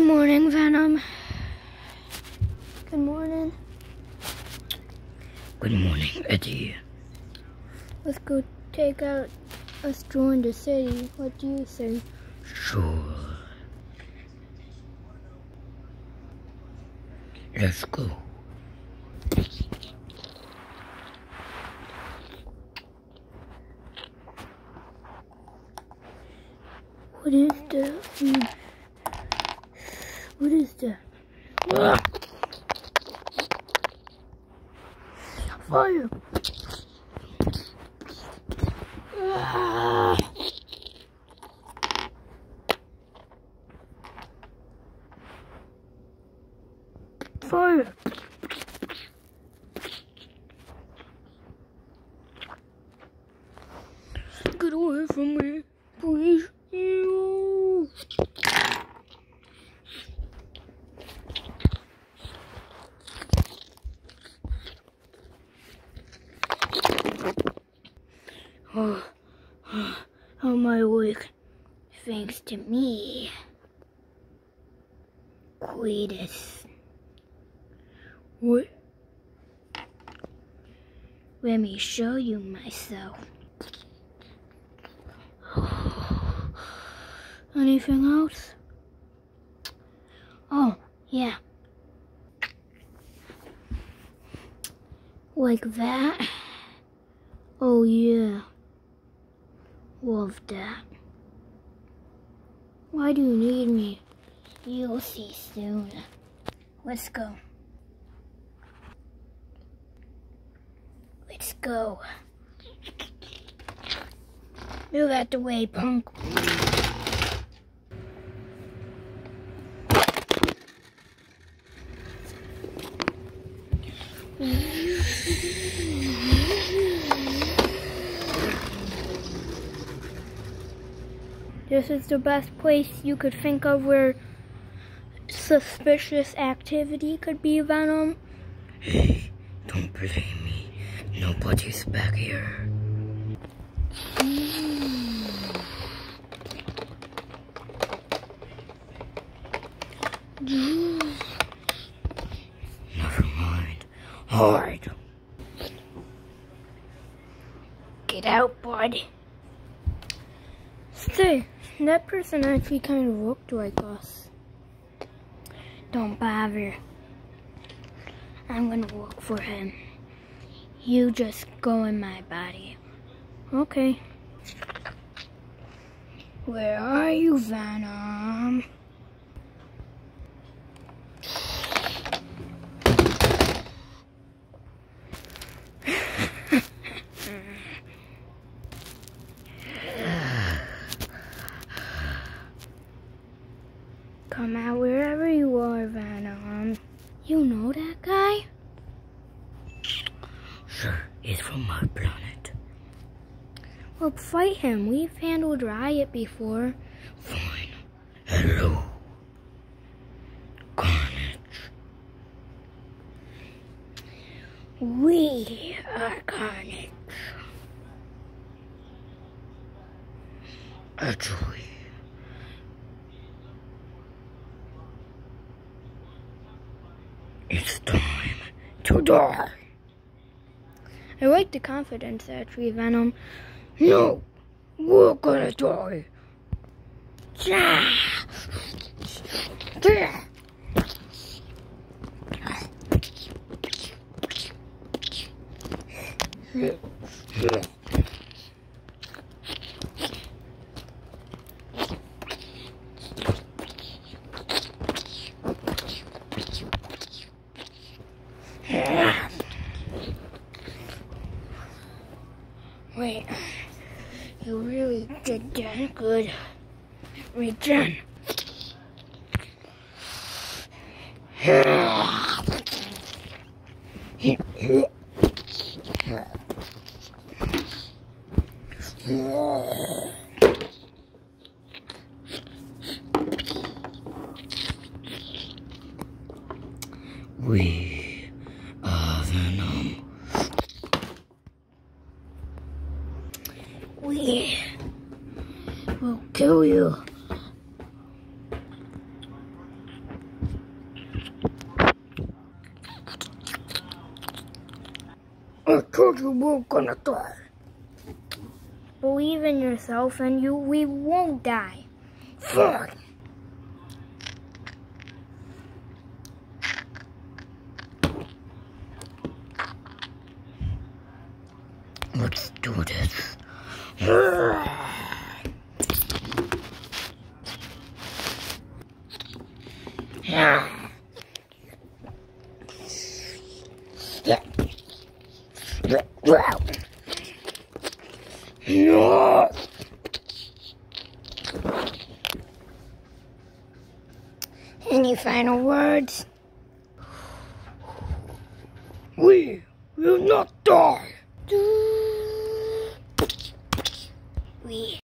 Good morning, Venom. Good morning. Good morning, Eddie. Let's go take out a stroll in the city. What do you say? Sure. Let's go. What is the... What is that? Ah, Fire! ah. Fire! Get away from me, Oh, am I awake? Thanks to me. Cletus. What? Let me show you myself. Anything else? Oh, yeah. Like that? Oh, yeah. Love that. Why do you need me? You'll see soon. Let's go. Let's go. Move out the way, punk. This is the best place you could think of where suspicious activity could be, Venom. Hey, don't blame me. Nobody's back here. Never mind. Hide. Get out, bud. Say, that person actually kind of looked like us. Don't bother. I'm gonna look for him. You just go in my body. Okay. Where are you, Venom? Come out wherever you are, Venom. You know that guy? He's from my planet. Well, fight him. We've handled Riot before. Fine. Hello. Carnage. We are Carnage. Actually, it's time to die. I like the confidence, that actually, Venom. No, we're gonna die. Wait, you really good. Regen. We are Venom. We kill you. I told you we're gonna die. Believe in yourself and you we won't die. Fuck! Let's do this. No. Any final words? We will not die. We.